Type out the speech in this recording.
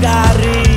scaricare